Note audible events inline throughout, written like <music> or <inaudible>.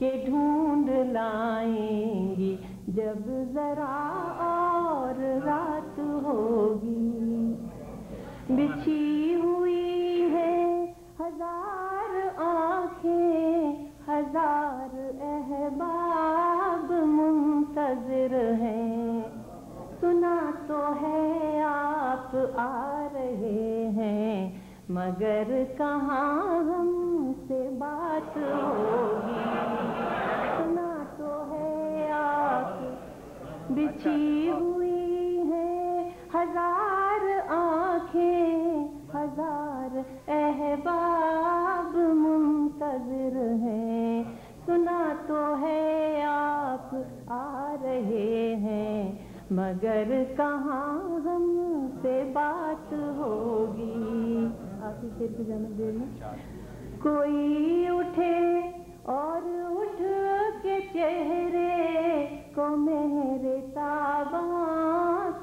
کہ ڈھونڈ لائیں گی۔ جب ذرا اور رات ہوگی۔ بچھی ہوئی ہے ہزار آنکھیں، ہزار احباب منتظر ہیں۔ سنا تو ہے آپ آ رہے ہیں، مگر کہاں ہم سے بات ہوگی؟ بچھی ہوئی ہے ہزار آنکھیں ہزار احباب منتظر ہیں۔ سنا تو ہے آپ آ رہے ہیں مگر کہاں ہم سے بات ہوگی؟ آپ ہی کی جانا دیر میں کوئی اٹھے اور اٹھ کے چہرے کو تاباں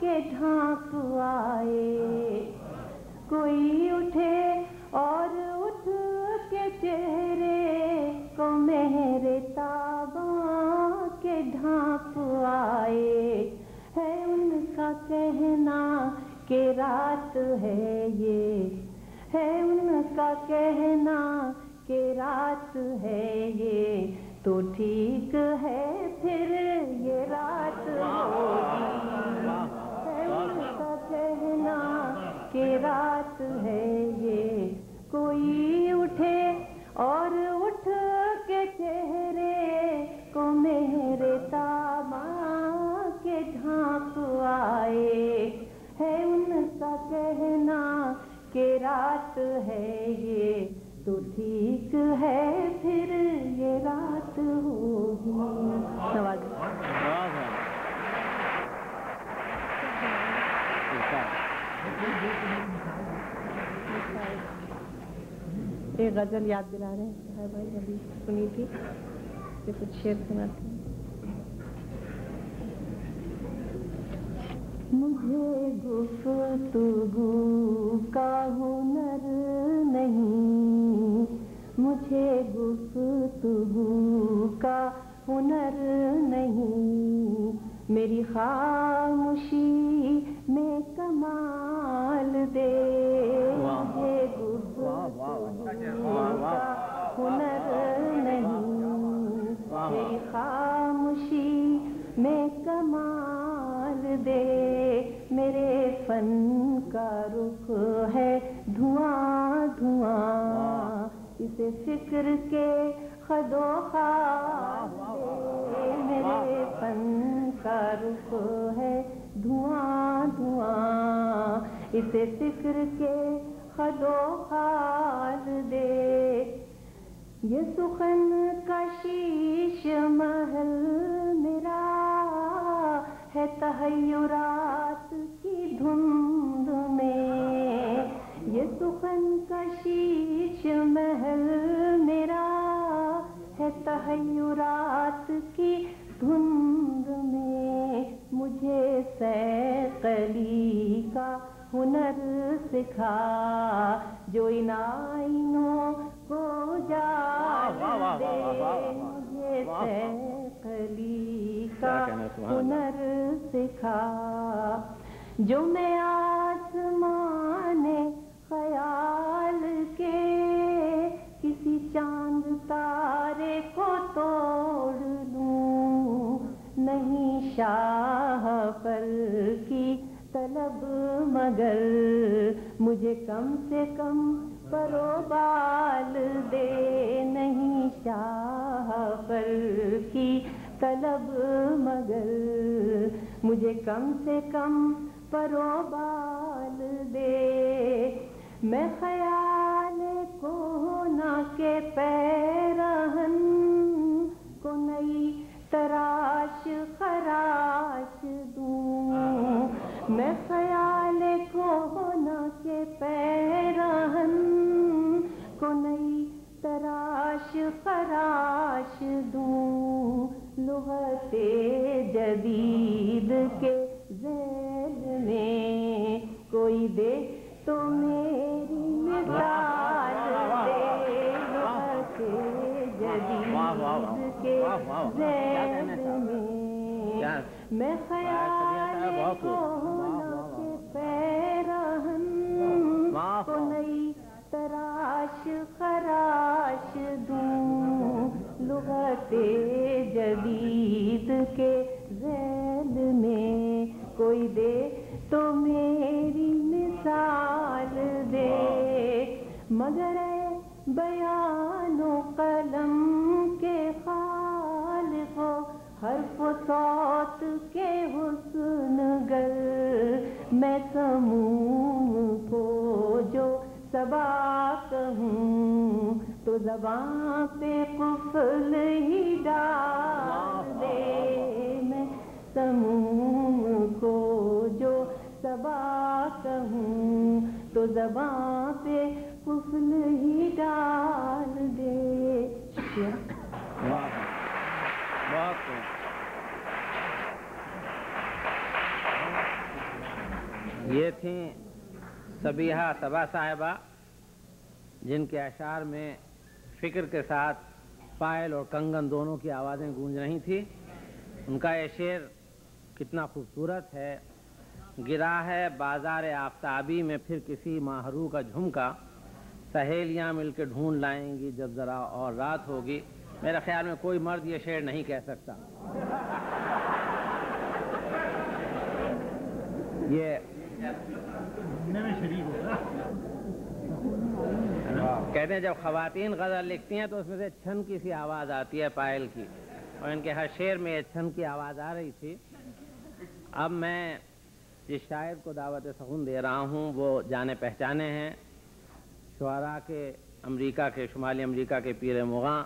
کے ڈھانپ آئے۔ کوئی اٹھے اور اٹھ کے چہرے کو میرے تاباں کے ڈھانپ آئے۔ ہے ان کا کہنا کہ رات ہے یہ۔ ہے ان کا کہنا کہ رات ہے یہ۔ تو ٹھیک ہے پھر یہ رات ہوگی۔ کہ رات ہے۔ غزل یاد دلا رہے ہیں بھائی ابھی سنی تھی کہ کچھ شعر سناتے ہیں۔ مجھے گفتگو کا ہنر نہیں مجھے گفتگو کا ہنر نہیں میری خاموشی میں کمال دے۔ مجھے گفتگو ہنر نہیں۔ میری خاموشی میں کمال دے۔ میرے فن کا رخ ہے دھواں دھواں۔ اسے فکر کے خدو خال دے۔ میرے فن کا رخ ہے دھواں دھواں۔ اسے فکر کے خدو خال دے۔ یہ سخن کا شیش محل میرا ہے تحیرات کی دھند میں۔ یہ سخن کا شیش محل میرا ہے تحیرات کی دھند میں۔ مجھے سیقلی کا ہنر سکھا، جو ان آئینوں ہنر سکھا جو میں آسمان خیال کے کسی چاند تارے کو توڑ لوں نہیں شاہ پر کی طلب مگر مجھے کم سے کم پروبال دے نہیں شاہ پر کی طلب مگر مجھے کم سے کم پروبال دے۔ میں خیال کو نہ کے پیرہن کو نئی تراش خراش دوں۔ میں خیال کو نہ کے پیرہن خراش دوں لغت جدید کے ذیل میں کوئی دے تو میری مثال دے لغت جدید کے زید میں میں خیال کے پیرہن کو نئی تراش خراش دوں لغت جدید کے زید میں کوئی دے تو میری مثال دے۔ مگر بیان و قلم کے خالق و حرف و صوت کے حسن گر، میں سموم کو جو سبا کہوں تو زبان پہ قفل ہی ڈال دے میں سموم کو جو سبا کہوں تو زبان پہ قفل ہی ڈال دے۔ یہ تھیں سبیحہ تبا صاحبہ جن کے اشعار میں فکر کے ساتھ پائل اور کنگن دونوں کی آوازیں گونج رہی تھی ان کا یہ شعر کتنا خوبصورت ہے۔ گرا ہے بازار آفتابی میں پھر کسی ماہرو کا جھمکا۔ سہیلیاں مل کے ڈھونڈ لائیں گی جب ذرا اور رات ہوگی۔ میرے خیال میں کوئی مرد یہ شعر نہیں کہہ سکتا۔ یہ کہتے ہیں جب خواتین غزل لکھتی ہیں تو اس میں سے چھن کی سی آواز آتی ہے پائل کی اور ان کے ہر شعر میں یہ چھن کی آواز آ رہی تھی۔ اب میں جس شاعر کو دعوت سخن دے رہا ہوں وہ جانے پہچانے ہیں۔ شعراء کے امریکہ کے، شمالی امریکہ کے پیر مغاں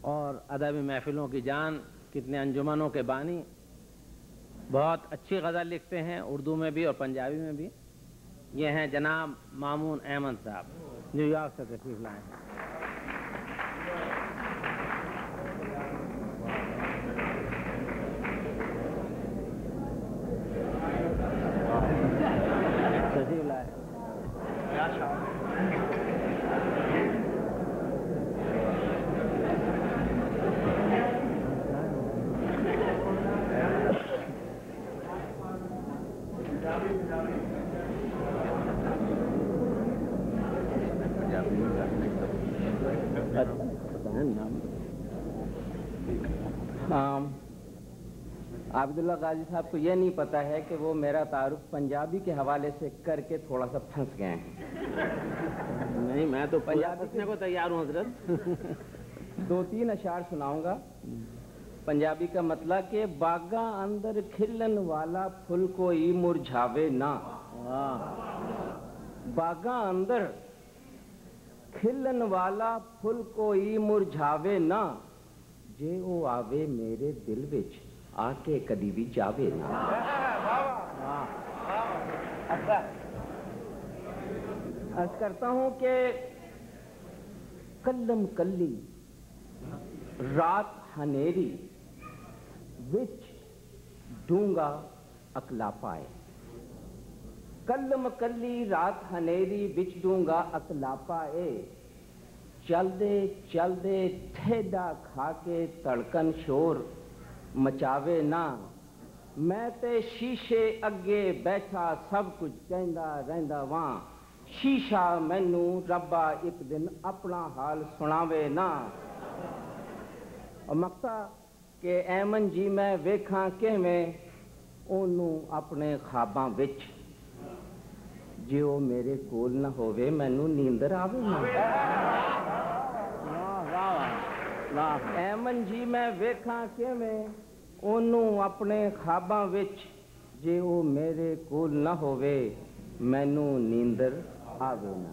اور ادبی محفلوں کی جان، کتنے انجمنوں کے بانی۔ بہت اچھی غزل لکھتے ہیں اردو میں بھی اور پنجابی میں بھی۔ یہ ہیں جناب مامون احمد صاحب۔ New York, City his life. عبداللہ غازی صاحب کو یہ نہیں پتا ہے کہ وہ میرا تعارف پنجابی کے حوالے سے کر کے تھوڑا سا پھنس گئے ہیں۔ نہیں میں تو پنجابی کو تیار ہوں حضرت۔ <laughs> دو تین اشعار سناؤں گا۔ پنجابی کا مطلب کہ باغا اندر کھلن والا پھل کوئی مرجھاوے نہ۔ باغا اندر کھلن والا پھل کوئی مرجھاوے نہ۔ جے او آوے میرے دل وچ آ کے کدی بھی جاوے نہ۔ عرض کرتا ہوں کہ کلم کلی، رات ہنیری، وچ ڈونگا اکلا پائے۔ ਕੱਲ ਮਕੱਲੀ ਰਾਤ ਹਨੇਰੀ ਵਿੱਚ ਦੂੰਗਾ ਅਕਲਾਪਾ ਏ। ਚਲਦੇ ਚਲਦੇ ਠੇਡਾ ਖਾ ਕੇ ਧੜਕਨ ਸ਼ੋਰ ਮਚਾਵੇ ਨਾ। ਮੈਂ ਤੇ ਸ਼ੀਸ਼ੇ ਅੱਗੇ ਬੈਠਾ ਸਭ ਕੁਝ ਕਹਿੰਦਾ ਰਹਿੰਦਾ ਵਾਂ। ਸ਼ੀਸ਼ਾ ਮੈਨੂੰ ਰੱਬਾ ਇੱਕ ਦਿਨ ਆਪਣਾ ਹਾਲ ਸੁਣਾਵੇ ਨਾ। ਮਕਤਾ, ਕਿ ਐਮਨ ਜੀ ਮੈਂ ਵੇਖਾਂ ਕਿਵੇਂ ਉਹਨੂੰ ਆਪਣੇ ਖਾਬਾਂ ਵਿੱਚ ਜੇ ਉਹ ਮੇਰੇ ਕੋਲ ਨਾ ਹੋਵੇ, ਮੈਨੂੰ ਨੀਂਦਰ ਆਵੇ ਨਾ। ਵਾਹ ਵਾਹ ਵਾਹ। ਐਮਨ ਜੀ, ਮੈਂ ਵੇਖਾਂ ਕਿਵੇਂ ਉਹਨੂੰ ਆਪਣੇ ਖਾਬਾਂ ਵਿੱਚ ਜੇ ਉਹ ਮੇਰੇ ਕੋਲ ਨਾ ਹੋਵੇ, ਮੈਨੂੰ ਨੀਂਦਰ ਆਵੇ ਨਾ।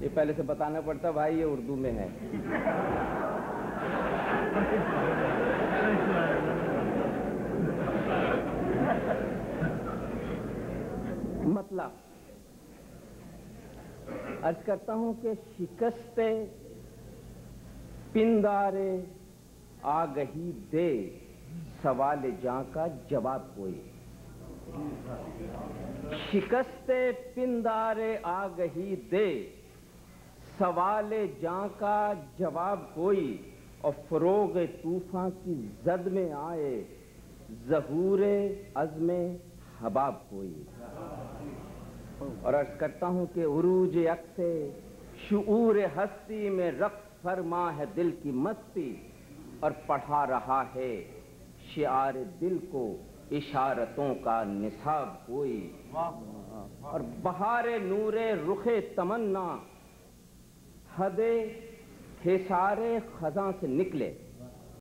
یہ پہلے سے بتانا پڑتا بھائی یہ اردو میں ہے۔ مطلب عرض کرتا ہوں کہ شکست پندارے آگہی دے، سوال جاں کا جواب کوئی شکست پندار آگہی دے سوال جاں کا جواب کوئی اور فروغ طوفان کی زد میں آئے، ظہور عزم حباب کوئی۔ اور عرض کرتا ہوں کہ عروج عکس شعور ہستی میں رقص فرما ہے دل کی مستی اور پڑھا رہا ہے شعار دل کو اشارتوں کا نصاب کوئی۔ اور بہار نور رخ تمنا حد خسارے خزاں سے نکلے۔